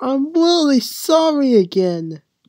I'm really sorry again.